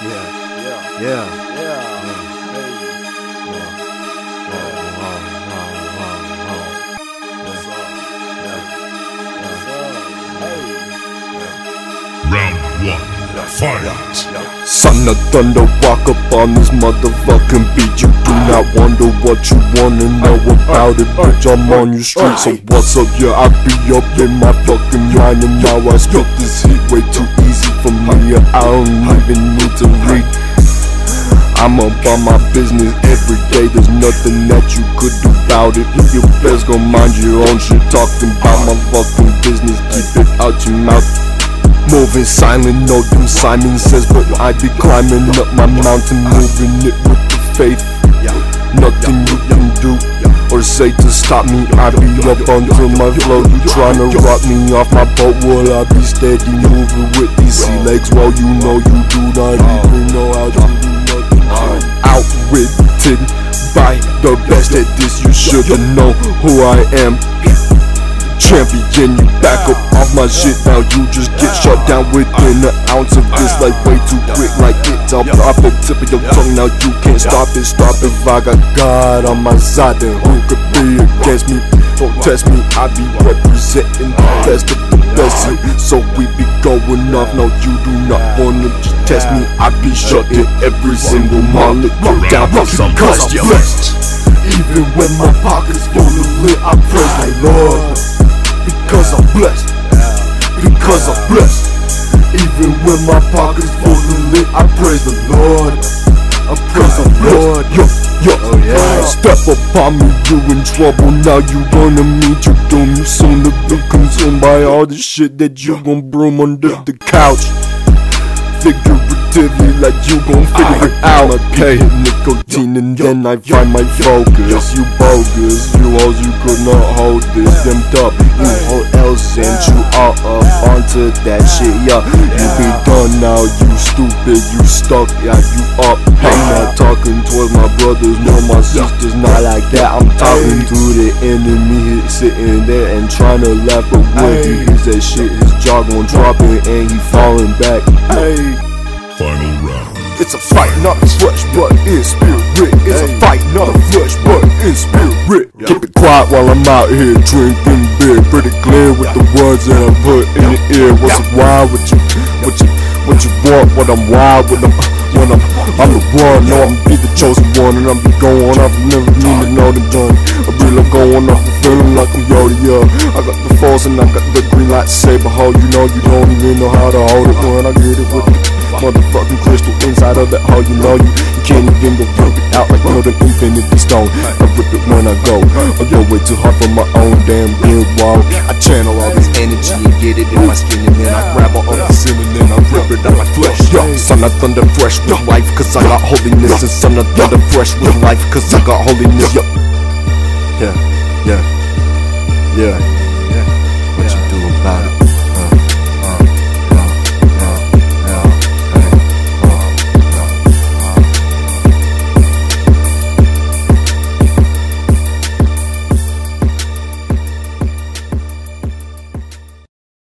Yeah. Yeah. Yeah. Yeah. Hey. Yeah. Yeah. Wow, wow, wow, wow. What's up? Yeah. Hey. Round one. Fight. Son of thunder, walk up on this motherfucking beat. You do not wonder what you wanna know about it, bitch. I'm on your street, so what's up? Yeah, I be up in my fucking mind, and now I spit this heat way too easy for me. I don't even need to read. I'm up on my business every day. There's nothing that you could do about it. You best go mind your own shit. Talking about my fucking business, keep it out your mouth. Moving silent, no them Simon says, but I be climbing up my mountain, moving it with the faith. Nothing you can do say to stop me. I be up until my flow. You tryna rock me off my boat? Well, I be steady moving with these sea legs. Well, you know you do not even know how to do nothing. Outwitted by the best at this, you shoulda know who I am champion. You back up off my shit, now you just get shut down within an ounce of this. Like way too quick, like it's off the tip of your tongue. Now you can't stop it, stop if I got God on my side. Then who could be against me? Don't test me, I be representing the best of the best. So we be going off. No, you do not wanna just test me. I be shutting every single molecule down because I'm blessed. Even when my pockets full of lit, I praise my Lord. Because I'm blessed. Because I'm blessed. Even when my pockets full of lit, I praise the Lord. I praise the Lord. Yo, yo, Oh, yeah. Step upon me, you in trouble. Now you gonna meet your doom. You soon to be consumed by all the shit that you gon' broom under the couch. Figuratively, like you gon' figure it out. Okay, nicotine and then I find my focus. You bogus, you hoes, you could not hold this. Them up, you hoe else and you all up onto that shit. Yeah, you be done now, you stupid, you stuck, yeah, you up. I'm not talking my brothers, nor my sisters, not like that. I'm talking to the enemy he's sitting there and trying to laugh, but when he hears that shit, his jaw gon' drop it and he falling back. Hey. Final round. It's a fight, not a flesh, but in spirit. It's a fight, not a flesh, but in spirit. Keep it quiet while I'm out here drinking beer. Pretty clear with the words that I put in your ear. What's it wild? What you, what you, what you want? What I'm wild when I'm, when I'm, I'm the one. No, I'm be the chosen one, and I'm be going off. Never mean to know the done. I really going off, feeling like I'm Yoda. Yeah, I got the force and I got the green light saber. How you know you don't even know how to hold it when I get it with the motherfucking crystal inside of that hole. You know you, you can't even go rip it out like know the infinity stone. I rip it when I go. I go way too hard for my own damn good wall. I channel all this energy and get it in my skin and then I grab all of the sin and I rip it out my flesh. Yo, son of thunder fresh with life cause I got holiness and son of thunder fresh with life cause I got holiness. Yo. Yeah, yeah, yeah.